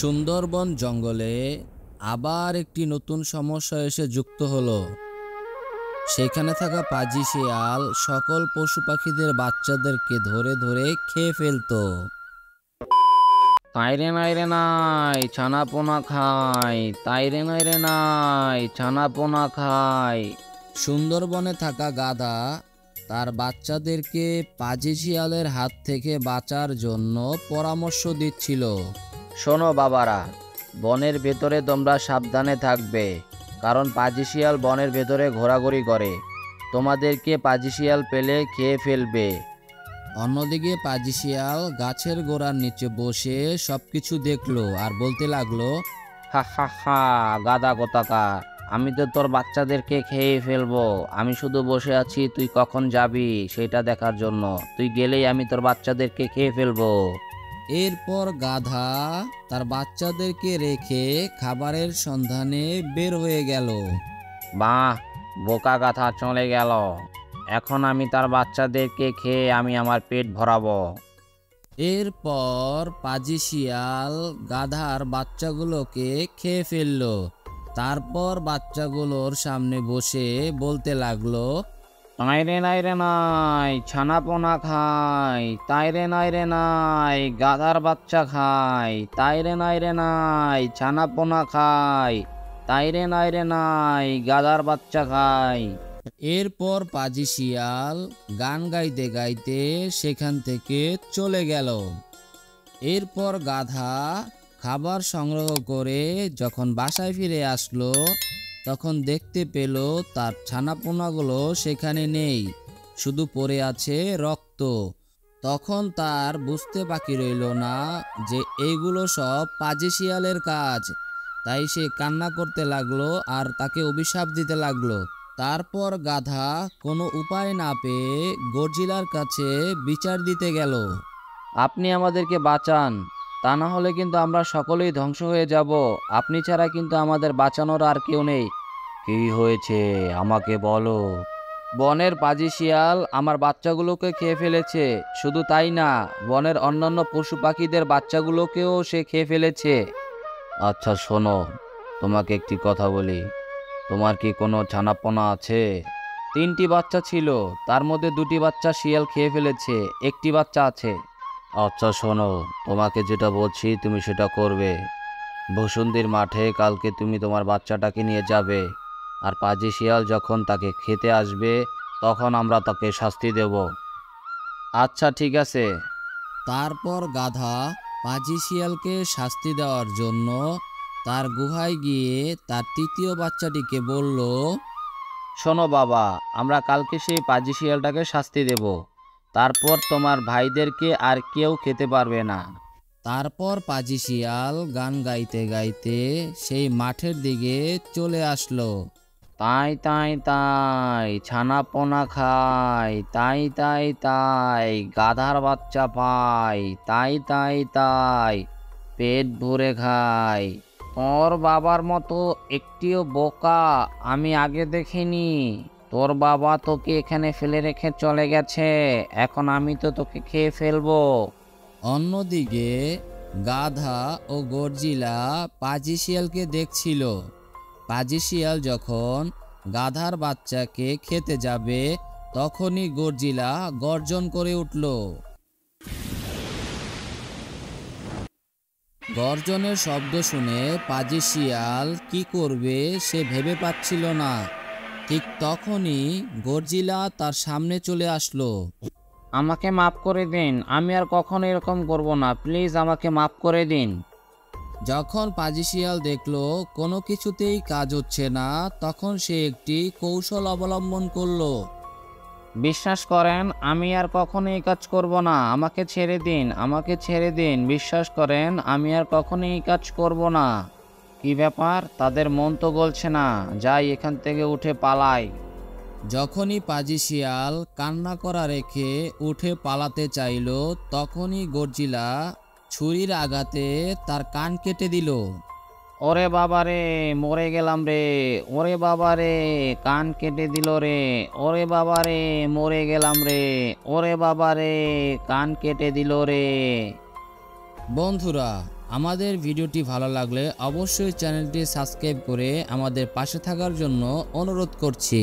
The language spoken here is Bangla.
সুন্দরবন জঙ্গলে আবার একটি নতুন সমস্যা এসে যুক্ত হলো। সেখানে থাকা পাজি শিয়াল সকল পশু পাখিদের বাচ্চাদেরকে ধরে ধরে খেয়ে ফেলতো। তাইরে নাই রে নাই ছানা পোনা খাই তাইরে নাই রে নাই ছানা পোনা খাই। সুন্দরবনে থাকা গাধা তার বাচ্চাদেরকে পাজি শিয়ালের হাত থেকে বাঁচার জন্য পরামর্শ দিচ্ছিল। শোনো বাবারা, বনের ভেতরে তোমরা সাবধানে থাকবে, কারণ পাজিশিয়াল বনের ভেতরে ঘোরাঘুরি করে। তোমাদেরকে পাজিশিয়াল পেলে খেয়ে ফেলবে। অন্যদিকে পাজিশিয়াল গাছের গোড়ার নিচে বসে সবকিছু দেখল আর বলতে লাগল, হা হা হা, গাদা গোতাকার আমি তো তোর বাচ্চাদেরকে খেয়ে ফেলব। আমি শুধু বসে আছি, তুই কখন যাবি সেটা দেখার জন্য। তুই গেলেই আমি তোর বাচ্চাদেরকে খেয়ে ফেলব। এরপর গাধা তার বাচ্চাদেরকে রেখে খাবারের সন্ধানে বের হয়ে গেল। বাহ বোকা গাথা চলে গেল। এখন আমি তার বাচ্চাদেরকে খেয়ে আমি আমার পেট ভরাবো। এরপর পাজি শিয়াল গাধার বাচ্চাগুলোকে খেয়ে ফেলল। তারপর বাচ্চাগুলোর সামনে বসে বলতে লাগল তাই রে নাই রে নাই ছানা পোনা খাই তাই রে নাই রে নাই গাধার বাচ্চা খাই তাই রে নাই রে নাই ছানা পোনা খাই তাই রে নাই রে নাই গাধার বাচ্চা খাই এরপর পাজি শিয়াল গান গাইতে গাইতে সেখান থেকে চলে গেল। এরপর গাধা খাবার সংগ্রহ করে যখন বাসায় ফিরে আসলো তখন দেখতে পেল তার ছানাপোনাগুলো সেখানে নেই, শুধু পড়ে আছে রক্ত। তখন তার বুঝতে বাকি রইল না যে এইগুলো সব পাজি শিয়ালের কাজ। তাই সে কান্না করতে লাগল আর তাকে অভিশাপ দিতে লাগল। তারপর গাধা কোনো উপায় না পেয়ে গর্জিলার কাছে বিচার দিতে গেল। আপনি আমাদেরকে বাঁচান। তা না হলে কিন্তু আমরা সকলেই ধ্বংস হয়ে যাব। আপনি ছাড়া কিন্তু আমাদের বাঁচানোর আর কেউ নেই। কি হয়েছে? আমাকে বলো। বনের পাজি শিয়াল আমার বাচ্চাগুলোকে খেয়ে ফেলেছে। শুধু তাই না, বনের অন্যান্য পশু পাখিদের বাচ্চাগুলোকেও সে খেয়ে ফেলেছে। আচ্ছা শোনো, তোমাকে একটি কথা বলি। তোমার কি কোনো ছানাপোনা আছে? তিনটি বাচ্চা ছিল, তার মধ্যে দুটি বাচ্চা শিয়াল খেয়ে ফেলেছে, একটি বাচ্চা আছে। আচ্ছা শোনো তোমাকে যেটা বলছি তুমি সেটা করবে। বসুন্তির মাঠে কালকে তুমি তোমার বাচ্চাটাকে নিয়ে যাবে আর পাজি শিয়াল যখন তাকে খেতে আসবে তখন আমরা তাকে শাস্তি দেব। আচ্ছা ঠিক আছে। তারপর গাধা পাজি শিয়ালকে শাস্তি দেওয়ার জন্য তার গুহায় গিয়ে তার তৃতীয় বাচ্চাটিকে বলল শোনো বাবা আমরা কালকে সেই পাজি শিয়ালটাকে শাস্তি দেব। তারপর তোমার ভাইদেরকে আর কেউ খেতে পারবে না। তারপর পাজি শিয়াল গান গাইতে গাইতে সেই মাঠের দিকে চলে আসলো। তাই তাই তাই ছানা পোনা খাই তাই তাই তাই গাধার বাচ্চা পাই তাই তাই তাই পেট ভরে খাই। তোর বাবার মতো একটিও বোকা আমি আগে দেখিনি। তোর বাবা তোকে এখানে ফেলে রেখে চলে গেছে। এখন আমি তো তোকে খেয়ে ফেলব। অন্যদিকে গাধা ও গর্জিলা পাজি শিয়ালকে দেখছিল। পাজি শিয়াল যখন গাধার বাচ্চাকে খেতে যাবে, তখনই গর্জিলা গর্জন করে উঠল। গর্জনের শব্দ শুনে পাজিশিয়াল কি করবে সে ভেবে পাচ্ছিল না। ঠিক তখনই গর্জিলা তার সামনে চলে আসলো। আমাকে মাফ করে দিন আমি আর কখনো এরকম করব না প্লিজ আমাকে মাফ করে দিন। যখন পাজিশিয়াল দেখল কোনো কিছুতেই কাজ হচ্ছে না তখন সে একটি কৌশল অবলম্বন করল। বিশ্বাস করেন আমি আর কখনো এই কাজ করব না আমাকে ছেড়ে দিন আমাকে ছেড়ে দিন বিশ্বাস করেন আমি আর কখনো এই কাজ করব না। কি ব্যাপার? তাদের মন তো গলছে না। যাই এখান থেকে উঠে পালাই। যখনই পাজি শিয়াল কান্না করা রেখে উঠে পালাতে চাইল তখনই গর্জিলা ছুরির আঘাতে তার কান কেটে দিল। ওরে বাবা রে মরে গেলাম রে। ওরে বাবা রে কান কেটে দিল রে। ওরে বাবা রে মরে গেলাম রে। ওরে বাবা রে কান কেটে দিল রে। বন্ধুরা, আমাদের ভিডিওটি ভালো লাগলে অবশ্যই চ্যানেলটি সাবস্ক্রাইব করে আমাদের পাশে থাকার জন্য অনুরোধ করছি।